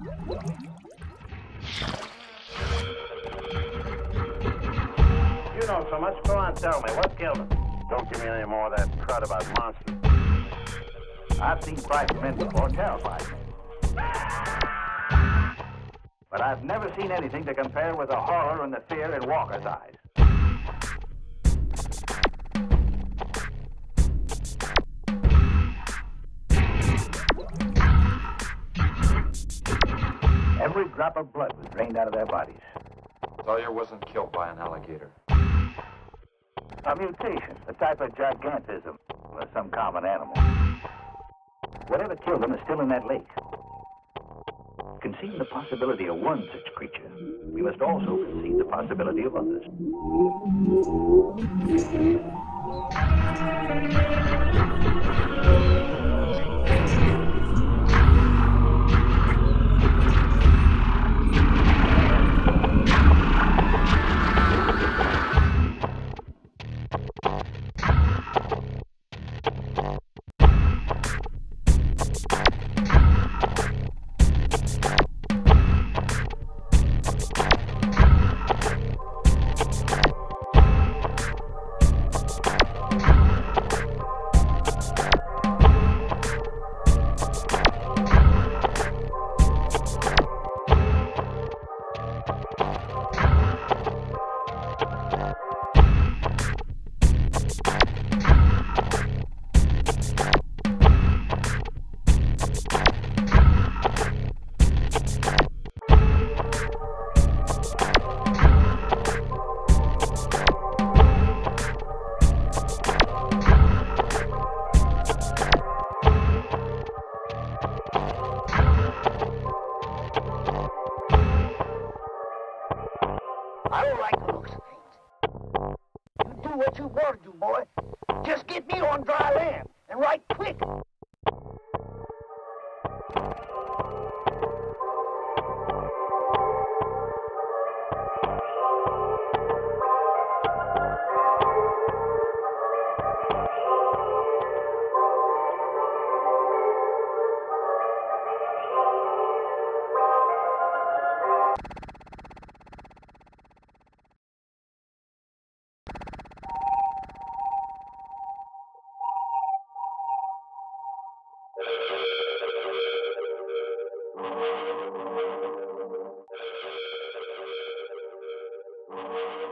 You know so much. Go on, tell me. What killed him? Don't give me any more of that crud about monsters. I've seen frightened men before, terrified. But I've never seen anything to compare with the horror and the fear in Walker's eyes. Every drop of blood was drained out of their bodies. Sawyer wasn't killed by an alligator. A mutation, a type of gigantism, or some common animal. Whatever killed them is still in that lake. Concede the possibility of one such creature. We must also concede the possibility of others. I don't like the what you want to do, boy. Just get me on dry land, and right quick. Thank you.